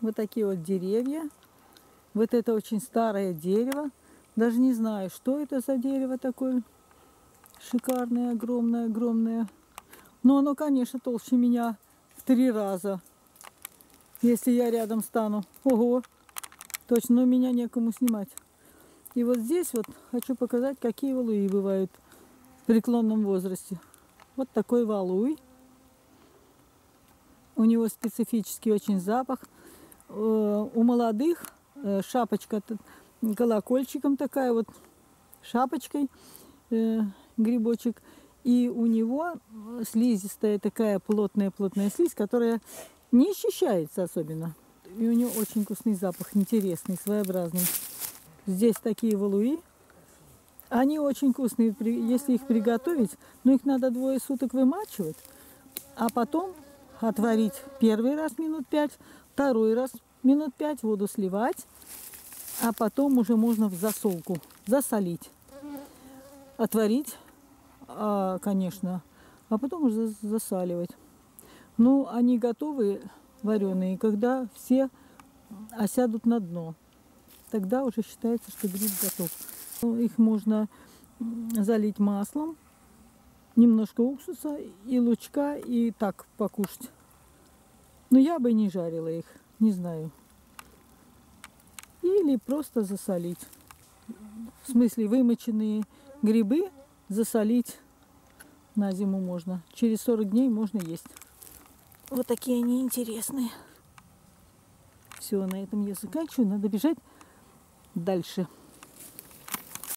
Вот такие вот деревья. Вот это очень старое дерево. Даже не знаю, что это за дерево такое. Шикарное, огромное, огромное. Но оно, конечно, толще меня в три раза. Если я рядом стану. Ого! Точно, но меня некому снимать. И вот здесь вот хочу показать, какие валуи бывают в преклонном возрасте. Вот такой валуй. У него специфический очень запах. Э, у молодых э, шапочка колокольчиком такая вот, шапочкой э, грибочек. И у него слизистая такая плотная-плотная слизь, которая не ощущается особенно. И у него очень вкусный запах, интересный, своеобразный. Здесь такие валуи. Они очень вкусные, если их приготовить. Но их надо двое суток вымачивать. А потом отварить первый раз минут пять, второй раз минут пять, воду сливать. А потом уже можно в засолку засолить. Отварить, а, конечно, а потом уже засаливать. Ну, они готовы, вареные, когда все осядут на дно. Тогда уже считается, что гриб готов. Ну, их можно залить маслом, немножко уксуса и лучка, и так покушать. Но я бы не жарила их, не знаю. Или просто засолить. В смысле, вымоченные грибы засолить на зиму можно. Через 40 дней можно есть. Вот такие они интересные. Все, на этом я заканчиваю. Надо бежать дальше.